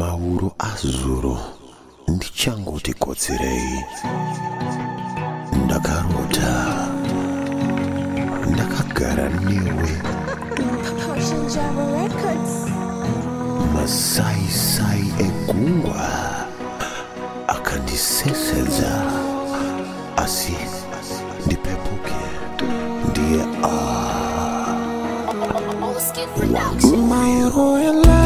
mauro azuro ndichangoti kotserei ndakarota ndakagara newe masaisai egungwa akandisesedza asi ndipepuke ndiye a ah.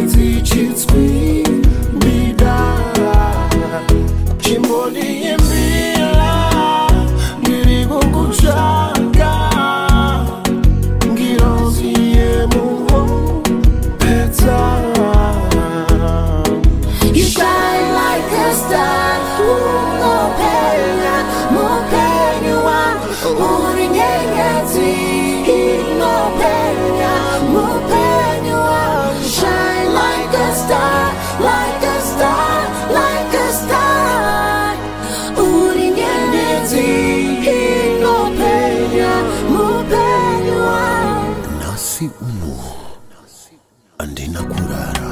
inzwi mbidara chimboni yembi nasi umu andina kurara